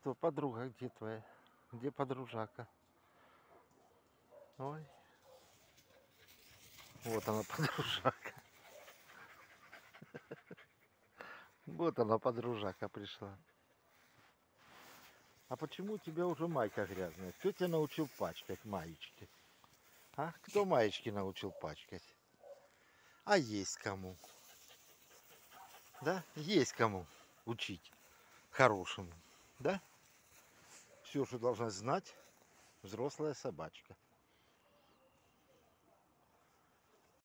что, подруга где твоя? Где подружака? Ой. Вот она, подружака. Вот она, подружака пришла. А почему у тебя уже майка грязная? Кто тебя научил пачкать маечки? А? Кто маечки научил пачкать? А есть кому? Да? Есть кому учить хорошему. Да? Все, что должна знать взрослая собачка.